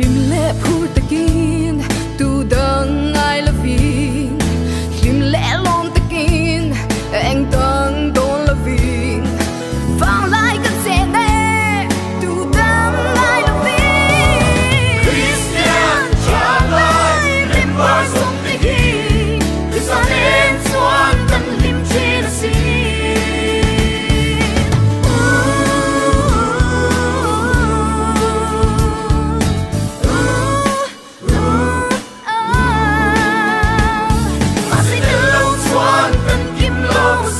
ลิมเล่พูดตะกี้